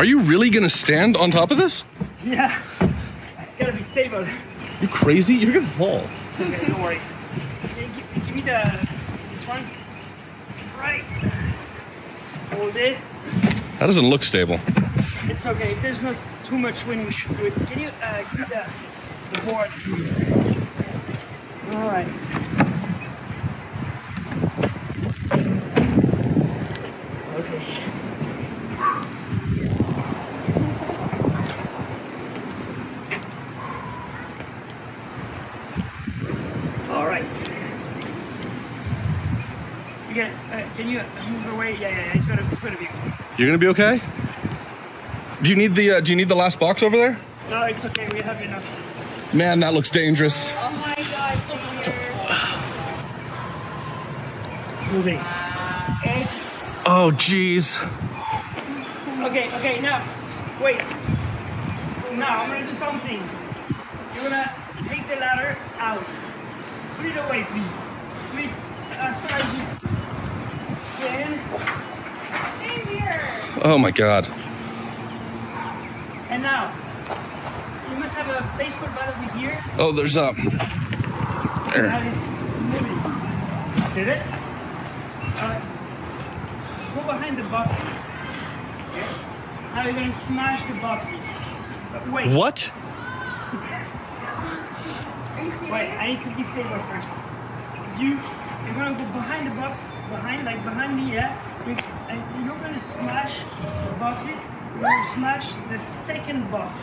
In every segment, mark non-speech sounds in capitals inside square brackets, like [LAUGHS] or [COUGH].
Are you really gonna stand on top of this? Yeah. It's gotta be stable. You crazy? You're gonna fall. It's okay, don't worry. Give, give me the this one. Right. Hold it. That doesn't look stable. It's okay. If there's not too much wind, we should do it. Can you uh, give me the, the board, please? All right. Okay. All right. You get, uh, can you move away? Yeah, yeah, yeah. It's gonna, it's gonna be okay. You're gonna be okay? Do you need the uh, Do you need the last box over there? No, it's okay. We have enough. Man, that looks dangerous. Oh my god, dear. It's moving. It's Oh, jeez. okay. Okay, now wait. Now I'm gonna do something. You're gonna take the ladder out. Put it away, please. Put it as far as you can. Same here. Oh my god. And now you must have a baseball bat over here. Oh, there's a. That There. Did it? Alright. Go behind the boxes. Okay. Now you're gonna smash the boxes. Uh, Wait. What? Wait, I need to be stable first. You, you're gonna go behind the box, behind, like behind me, yeah? You, uh, and you're gonna smash the boxes. You're gonna smash the second box.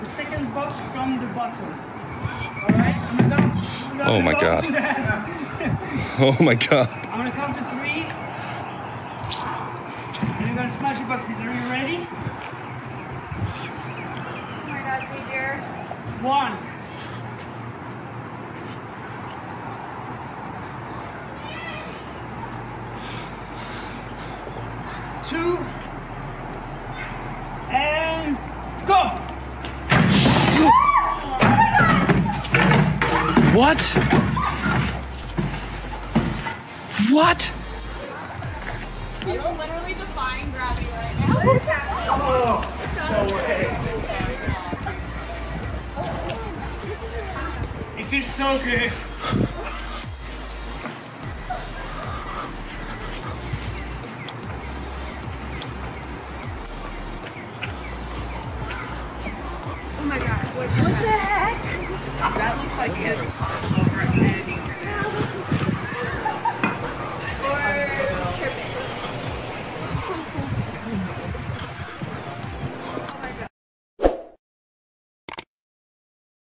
The second box from the bottom. Alright? I'm gonna count. I'm gonna Oh my count God. [LAUGHS] that. [LAUGHS] Oh my god. I'm gonna count to three. And you're gonna smash the boxes. Are you ready? Oh my god, Xavier. One. Two. And go. What? What? He's literally defying gravity right now. What is happening? It feels so good. What, the heck? That looks like it. Overhead. Or tripping.